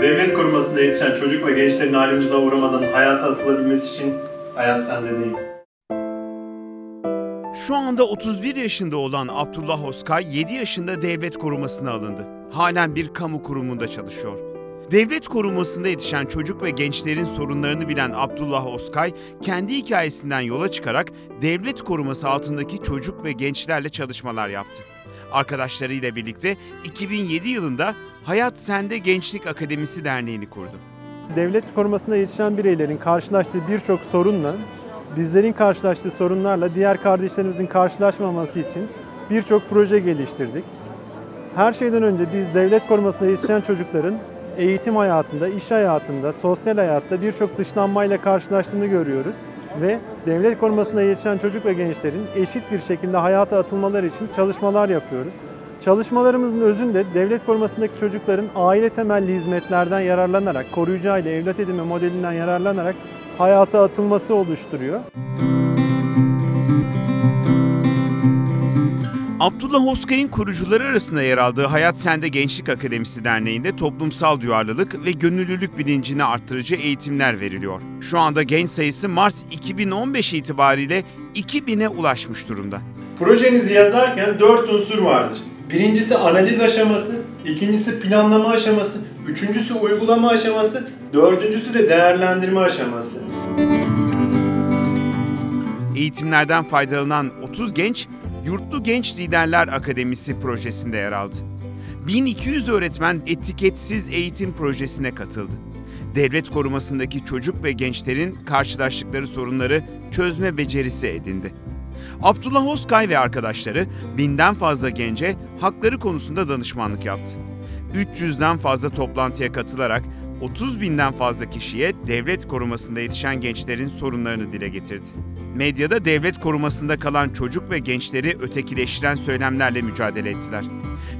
Devlet korumasında yetişen çocuk ve gençlerin ayrımcılığa uğramadan hayata atılabilmesi için hayat sende değil. Şu anda 31 yaşında olan Abdullah Oskay 7 yaşında devlet korumasına alındı. Halen bir kamu kurumunda çalışıyor. Devlet korumasında yetişen çocuk ve gençlerin sorunlarını bilen Abdullah Oskay, kendi hikayesinden yola çıkarak devlet koruması altındaki çocuk ve gençlerle çalışmalar yaptı. Arkadaşlarıyla birlikte 2007 yılında Hayat Sende Gençlik Akademisi Derneği'ni kurdu. Devlet korumasında yetişen bireylerin karşılaştığı birçok sorunla, bizlerin karşılaştığı sorunlarla diğer kardeşlerimizin karşılaşmaması için birçok proje geliştirdik. Her şeyden önce biz devlet korumasında yetişen çocukların eğitim hayatında, iş hayatında, sosyal hayatta birçok dışlanmayla karşılaştığını görüyoruz ve devlet korumasında yetişen çocuk ve gençlerin eşit bir şekilde hayata atılmaları için çalışmalar yapıyoruz. Çalışmalarımızın özünde devlet korumasındaki çocukların aile temelli hizmetlerden yararlanarak, koruyucu aile, evlat edinme modelinden yararlanarak hayata atılması oluşturuyor. Abdullah Oskay'ın kurucuları arasında yer aldığı Hayat Sende Gençlik Akademisi Derneği'nde toplumsal duyarlılık ve gönüllülük bilincini arttırıcı eğitimler veriliyor. Şu anda genç sayısı Mart 2015 itibariyle 2000'e ulaşmış durumda. Projenizi yazarken dört unsur vardır. Birincisi analiz aşaması, ikincisi planlama aşaması, üçüncüsü uygulama aşaması, dördüncüsü de değerlendirme aşaması. Eğitimlerden faydalanan 30 genç, Yurtlu Genç Liderler Akademisi projesinde yer aldı. 1200 öğretmen etiketsiz eğitim projesine katıldı. Devlet korumasındaki çocuk ve gençlerin karşılaştıkları sorunları çözme becerisi edindi. Abdullah Oskay ve arkadaşları binden fazla gence hakları konusunda danışmanlık yaptı. 300'den fazla toplantıya katılarak 30 binden fazla kişiye devlet korumasında yetişen gençlerin sorunlarını dile getirdi. Medyada devlet korumasında kalan çocuk ve gençleri ötekileştiren söylemlerle mücadele ettiler.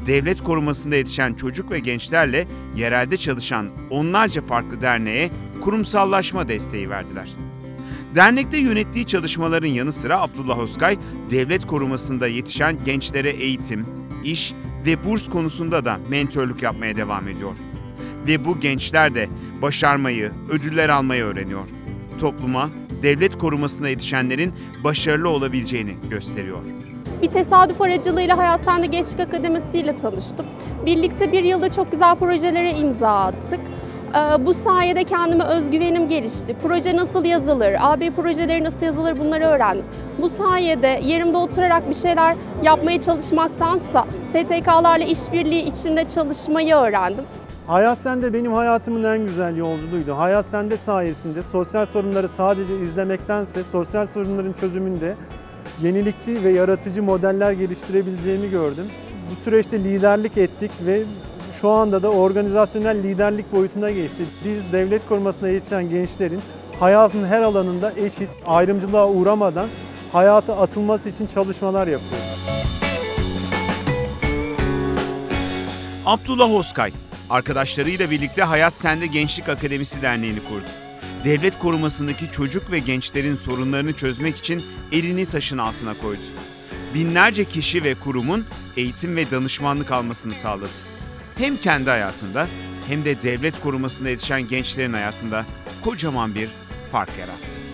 Devlet korumasında yetişen çocuk ve gençlerle yerelde çalışan onlarca farklı derneğe kurumsallaşma desteği verdiler. Dernekte yönettiği çalışmaların yanı sıra Abdullah Özkay, devlet korumasında yetişen gençlere eğitim, iş ve burs konusunda da mentörlük yapmaya devam ediyor. Ve bu gençler de başarmayı, ödüller almayı öğreniyor. Topluma, devlet korumasına yetişenlerin başarılı olabileceğini gösteriyor. Bir tesadüf aracılığıyla Hayat Sende Gençlik Akademisi ile tanıştım. Birlikte bir yılda çok güzel projelere imza attık. Ee, Bu sayede kendime özgüvenim gelişti. Proje nasıl yazılır, AB projeleri nasıl yazılır bunları öğrendim. Bu sayede yerimde oturarak bir şeyler yapmaya çalışmaktansa STK'larla işbirliği içinde çalışmayı öğrendim. Hayat Sende benim hayatımın en güzel yolculuğuydu. Hayat Sende sayesinde sosyal sorunları sadece izlemektense sosyal sorunların çözümünde yenilikçi ve yaratıcı modeller geliştirebileceğimi gördüm. Bu süreçte liderlik ettik ve şu anda da organizasyonel liderlik boyutuna geçti. Biz devlet korumasına yetişen gençlerin hayatın her alanında eşit, ayrımcılığa uğramadan hayata atılması için çalışmalar yapıyoruz. Abdullah Oskay, arkadaşlarıyla birlikte Hayat Sende Gençlik Akademisi Derneği'ni kurdu. Devlet korumasındaki çocuk ve gençlerin sorunlarını çözmek için elini taşın altına koydu. Binlerce kişi ve kurumun eğitim ve danışmanlık almasını sağladı. Hem kendi hayatında hem de devlet korumasında yetişen gençlerin hayatında kocaman bir fark yarattı.